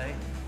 today.